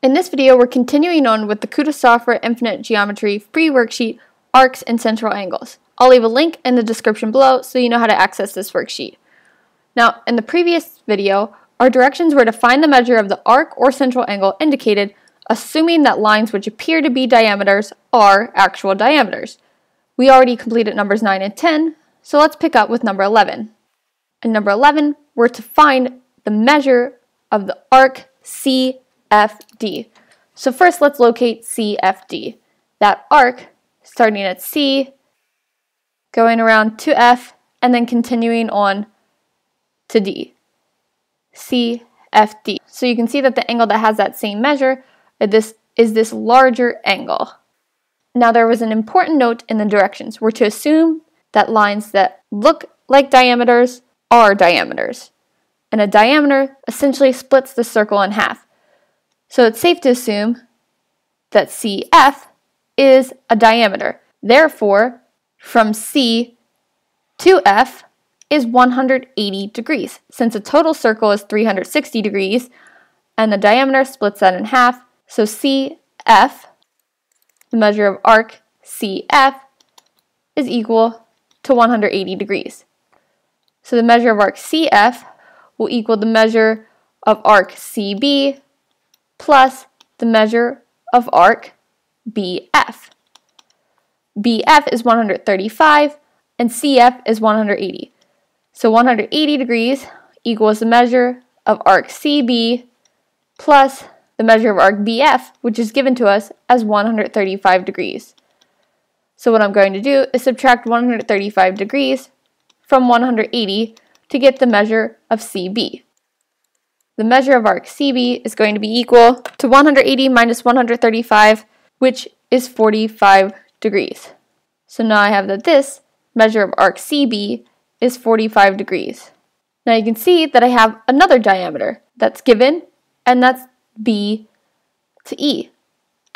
In this video, we're continuing on with the Kuta Software Infinite Geometry free worksheet, Arcs and Central Angles. I'll leave a link in the description below so you know how to access this worksheet. Now, in the previous video, our directions were to find the measure of the arc or central angle indicated, assuming that lines which appear to be diameters are actual diameters. We already completed numbers 9 and 10, so let's pick up with number 11. In number 11, we're to find the measure of the arc CFD. So first let's locate CFD. That arc starting at C, going around to F, and then continuing on to D. CFD. So you can see that the angle that has that same measure this, is this larger angle. Now there was an important note in the directions. We're to assume that lines that look like diameters are diameters. And a diameter essentially splits the circle in half. So it's safe to assume that CF is a diameter. Therefore, from C to F is 180 degrees. Since a total circle is 360 degrees and the diameter splits that in half, so CF, the measure of arc CF, is equal to 180 degrees. So the measure of arc CF will equal the measure of arc CB plus the measure of arc BF. BF is 135 and CF is 180. So 180 degrees equals the measure of arc CB plus the measure of arc BF, which is given to us as 135 degrees. So what I'm going to do is subtract 135 degrees from 180 to get the measure of CB. The measure of arc CB is going to be equal to 180 minus 135, which is 45 degrees. So now I have that this measure of arc CB is 45 degrees. Now you can see that I have another diameter that's given, and that's B to E.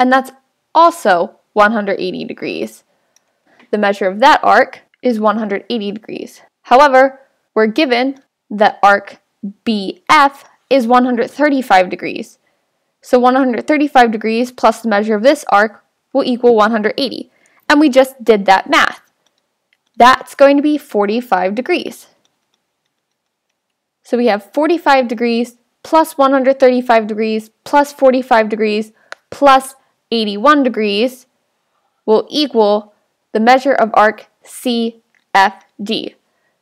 And that's also 180 degrees. The measure of that arc is 180 degrees. However, we're given that arc BF is 135 degrees. So 135 degrees plus the measure of this arc will equal 180. And we just did that math. That's going to be 45 degrees. So we have 45 degrees plus 135 degrees plus 45 degrees plus 81 degrees will equal the measure of arc CFD.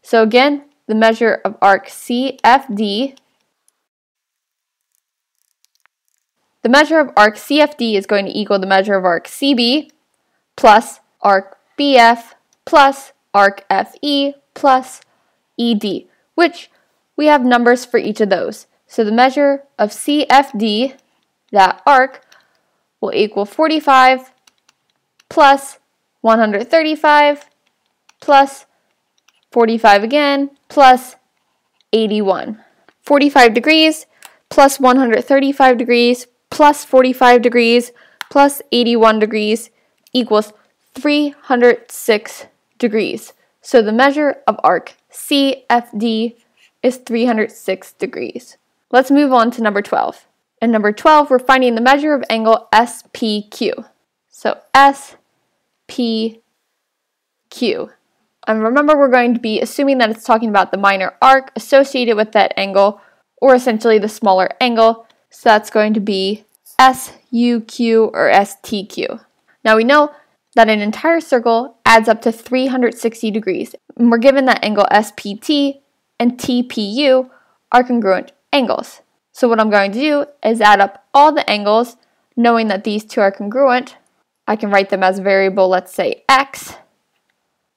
So again, the measure of arc CFD The measure of arc CFD is going to equal the measure of arc CB plus arc BF plus arc FE plus ED, which we have numbers for each of those. So the measure of CFD, that arc, will equal 45 plus 135 plus 45 again plus 81. 45 degrees plus 135 degrees plus 45 degrees plus 81 degrees equals 306 degrees. So the measure of arc CFD is 306 degrees. Let's move on to number 12. In number 12, we're finding the measure of angle SPQ. So SPQ. And remember, we're going to be assuming that it's talking about the minor arc associated with that angle, or essentially the smaller angle. So that's going to be SUQ or STQ. Now we know that an entire circle adds up to 360 degrees. And we're given that angle SPT and TPU are congruent angles. So what I'm going to do is add up all the angles, knowing that these two are congruent. I can write them as variable, let's say x.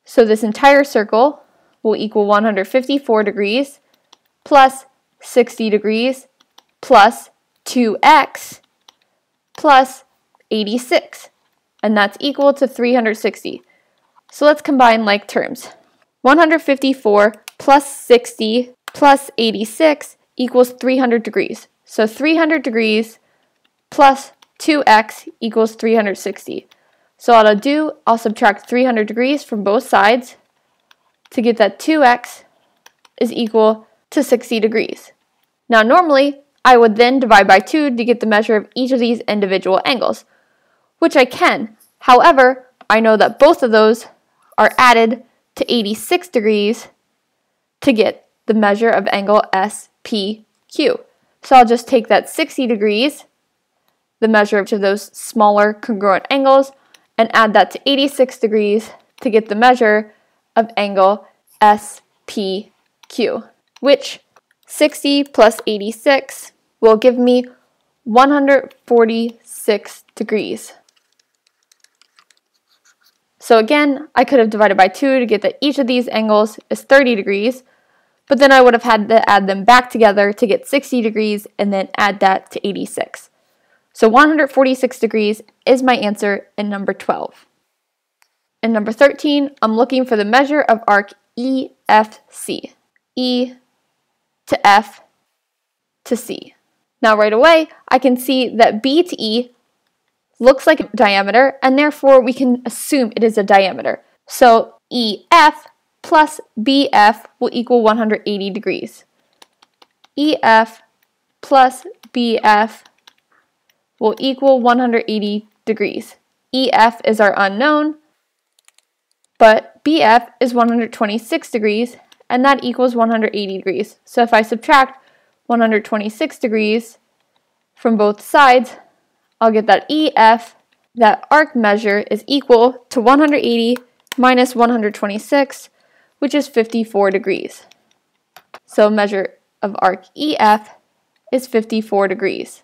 So this entire circle will equal 154 degrees plus 60 degrees plus 2x plus 86, and that's equal to 360. So let's combine like terms. 154 plus 60 plus 86 equals 300 degrees. So 300 degrees plus 2x equals 360. So what I'll do, I'll subtract 300 degrees from both sides to get that 2x is equal to 60 degrees. Now normally, I would then divide by 2 to get the measure of each of these individual angles, which I can. However, I know that both of those are added to 86 degrees to get the measure of angle SPQ. So I'll just take that 60 degrees, the measure of those smaller congruent angles, and add that to 86 degrees to get the measure of angle SPQ, which 60 plus 86 will give me 146 degrees. So again, I could have divided by 2 to get that each of these angles is 30 degrees, but then I would have had to add them back together to get 60 degrees and then add that to 86. So 146 degrees is my answer in number 12. In number 13, I'm looking for the measure of arc EFC. E to F to C. Now right away, I can see that B to E looks like a diameter, and therefore we can assume it is a diameter. So EF plus BF will equal 180 degrees. EF plus BF will equal 180 degrees. EF is our unknown, but BF is 126 degrees, and that equals 180 degrees. So if I subtract 126 degrees from both sides, I'll get that EF, that arc measure, is equal to 180 minus 126, which is 54 degrees. So measure of arc EF is 54 degrees,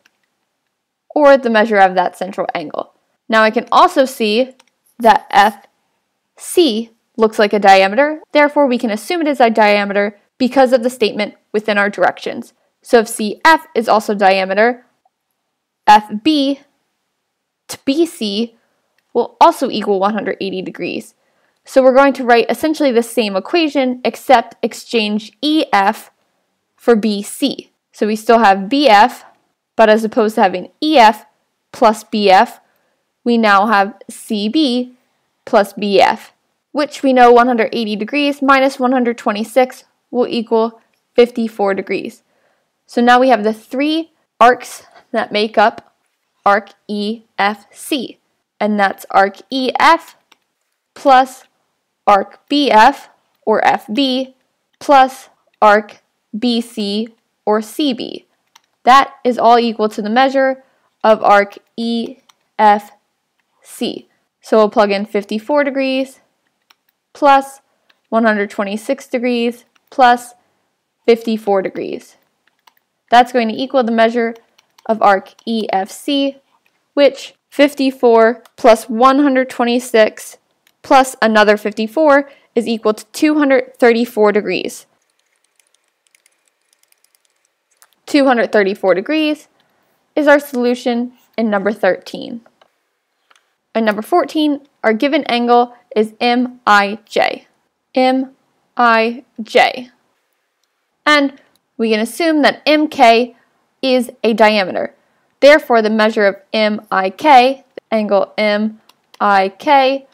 or the measure of that central angle. Now I can also see that FC looks like a diameter, therefore we can assume it is a diameter because of the statement within our directions. So if CF is also diameter, FB to BC will also equal 180 degrees. So we're going to write essentially the same equation except exchange EF for BC. So we still have BF, but as opposed to having EF plus BF, we now have CB plus BF, which we know 180 degrees minus 126 will equal 54 degrees. So now we have the three arcs that make up arc EFC, and that's arc EF plus arc BF or FB plus arc BC or CB. That is all equal to the measure of arc EFC. So we'll plug in 54 degrees plus 126 degrees plus 54 degrees. That's going to equal the measure of arc EFC, which 54 plus 126 plus another 54 is equal to 234 degrees. 234 degrees is our solution in number 13. In number 14, our given angle is MIJ. MIJ. And we can assume that MK is a diameter. Therefore, the measure of MIK, the angle MIK,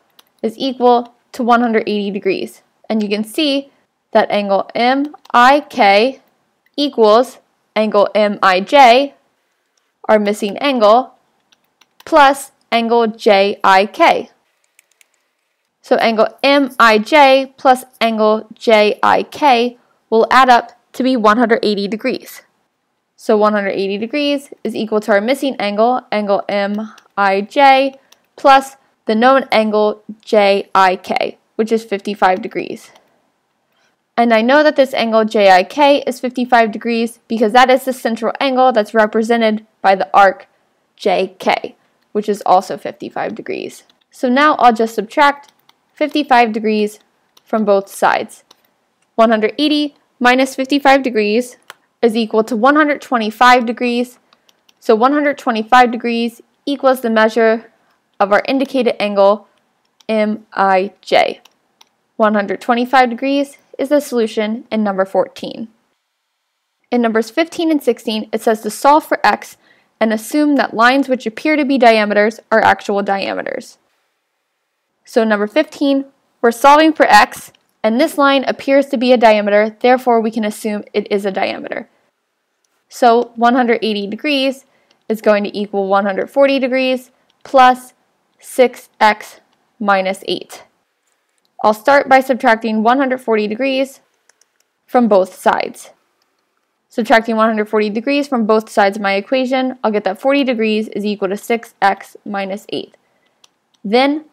is equal to 180 degrees. And you can see that angle MIK equals angle MIJ, our missing angle, plus angle JIK. So angle MIJ plus angle JIK will add up to be 180 degrees. So 180 degrees is equal to our missing angle, angle MIJ, plus the known angle JIK, which is 55 degrees. And I know that this angle JIK is 55 degrees because that is the central angle that's represented by the arc JK, which is also 55 degrees. So now I'll just subtract 55 degrees from both sides. 180 minus 55 degrees is equal to 125 degrees. So 125 degrees equals the measure of our indicated angle MIJ. 125 degrees is the solution in number 14. In numbers 15 and 16, it says to solve for x and assume that lines which appear to be diameters are actual diameters. So number 15, we're solving for x, and this line appears to be a diameter, therefore we can assume it is a diameter. So 180 degrees is going to equal 140 degrees plus 6x minus 8. I'll start by subtracting 140 degrees from both sides. Subtracting 140 degrees from both sides of my equation, I'll get that 40 degrees is equal to 6x minus 8. Then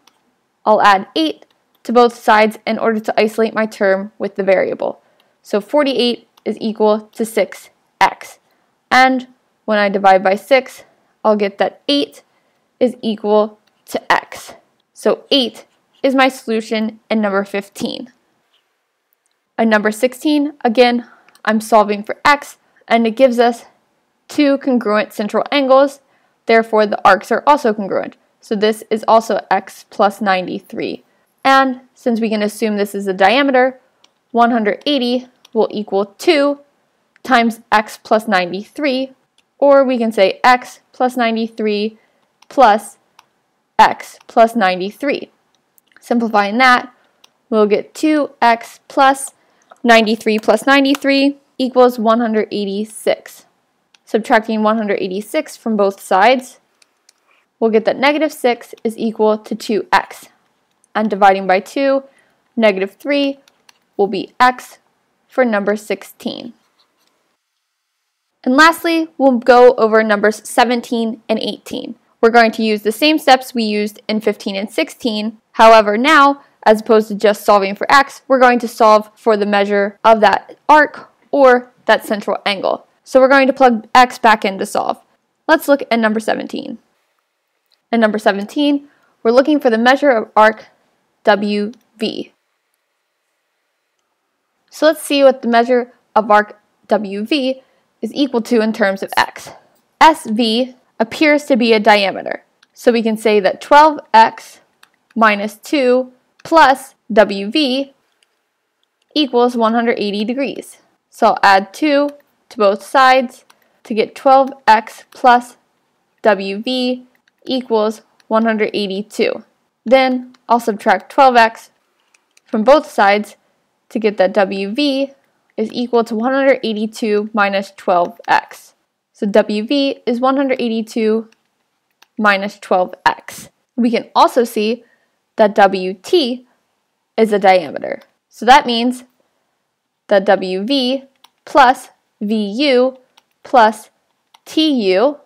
I'll add 8 to both sides in order to isolate my term with the variable. So 48 is equal to 6x. And when I divide by 6, I'll get that 8 is equal to x. So 8 is my solution in number 15. And number 16, again, I'm solving for x, and it gives us two congruent central angles, therefore the arcs are also congruent. So this is also x plus 93. And since we can assume this is a diameter, 180 will equal 2 times x plus 93, or we can say x plus 93 plus x plus 93. Simplifying that, we'll get 2x plus 93 plus 93 equals 186. Subtracting 186 from both sides, we'll get that negative 6 is equal to 2x. And dividing by 2, negative 3 will be x for number 16. And lastly, we'll go over numbers 17 and 18. We're going to use the same steps we used in 15 and 16. However, now, as opposed to just solving for x, we're going to solve for the measure of that arc or that central angle. So we're going to plug x back in to solve. Let's look at number 17. In number 17, we're looking for the measure of arc WV. So let's see what the measure of arc WV is equal to in terms of x. SV appears to be a diameter. So we can say that 12x minus 2 plus WV equals 180 degrees. So I'll add 2 to both sides to get 12x plus WV equals 182. Then I'll subtract 12x from both sides to get that WV is equal to 182 minus 12x. So WV is 182 minus 12x. We can also see that WT is a diameter. So that means that WV plus VU plus TU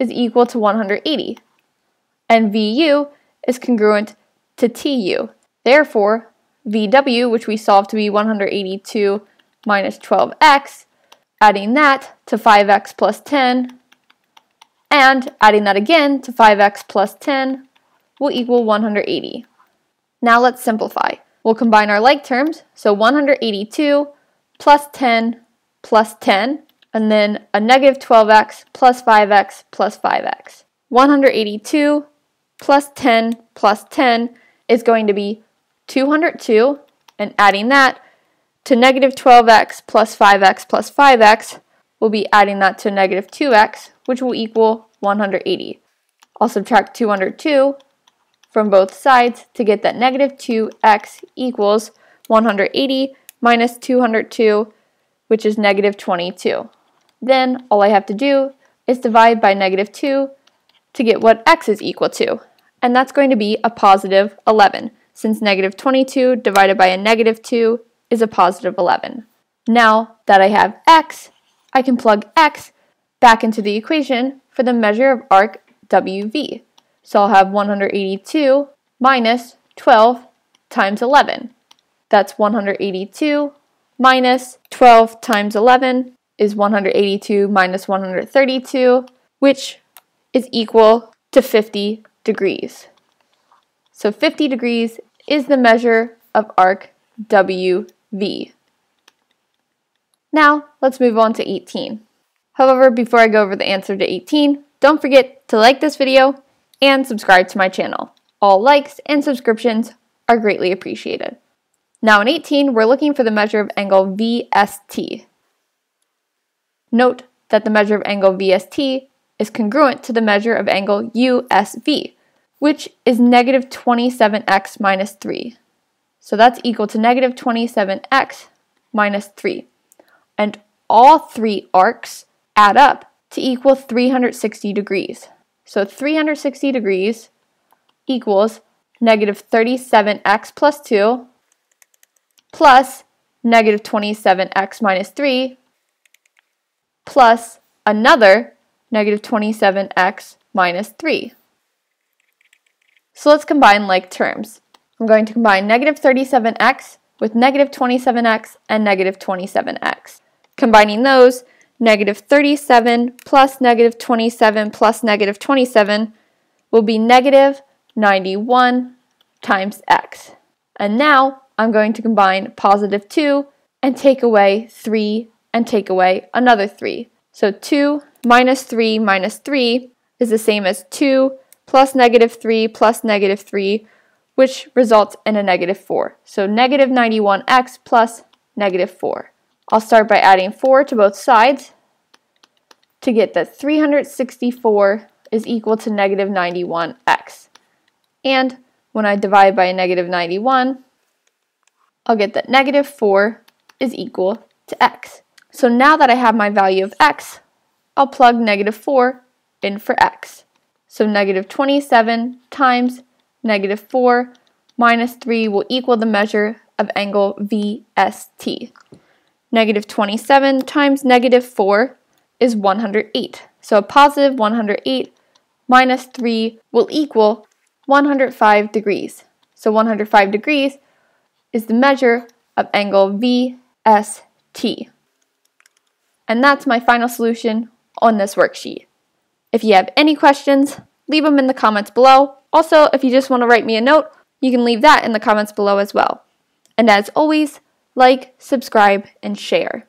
is equal to 180. And VU is congruent to TU. Therefore, VW, which we solved to be 182 minus 12x, adding that to 5x plus 10, and adding that again to 5x plus 10 will equal 180. Now let's simplify. We'll combine our like terms, so 182 plus 10 plus 10, and then a negative 12x plus 5x plus 5x. 182 plus 10 plus 10 is going to be 202, and adding that to negative 12x plus 5x plus 5x, we'll be adding that to negative 2x, which will equal 180. I'll subtract 202 from both sides to get that negative 2x equals 180 minus 202, which is negative 22. Then all I have to do is divide by negative 2 to get what x is equal to, and that's going to be a positive 11 since negative 22 divided by a negative 2 is a positive 11. Now that I have x, I can plug x back into the equation for the measure of arc WV. So I'll have 182 minus 12 times 11. That's 182 minus 12 times 11 is 182 minus 132, which is equal to 50 degrees. So 50 degrees is the measure of arc WV. Now, let's move on to 18. However, before I go over the answer to 18, don't forget to like this video and subscribe to my channel. All likes and subscriptions are greatly appreciated. Now in 18, we're looking for the measure of angle VST. Note that the measure of angle VST is congruent to the measure of angle USV, which is negative 27x minus 3. So that's equal to negative 27x minus 3. And all three arcs add up to equal 360 degrees. So 360 degrees equals negative 37x plus 2 plus negative 27x minus 3 plus another negative 27x minus 3. So let's combine like terms. I'm going to combine negative 37x with negative 27x and negative 27x. Combining those, negative 37 plus negative 27 plus negative 27 will be negative 91 times x. And now I'm going to combine positive 2 and take away 3 and take away another 3. So 2 minus 3 minus 3 is the same as 2 plus negative 3 plus negative 3, which results in a negative 4. So negative 91x plus negative 4. I'll start by adding 4 to both sides to get that 364 is equal to negative 91x. And when I divide by a negative 91, I'll get that negative 4 is equal to x. So now that I have my value of x, I'll plug negative 4 in for x. So negative 27 times negative 4 minus 3 will equal the measure of angle VST. Negative 27 times negative 4 is 108. So a positive 108 minus 3 will equal 105 degrees. So 105 degrees is the measure of angle VST. And that's my final solution on this worksheet. If you have any questions, leave them in the comments below. Also, if you just want to write me a note, you can leave that in the comments below as well. And as always, like, subscribe, and share.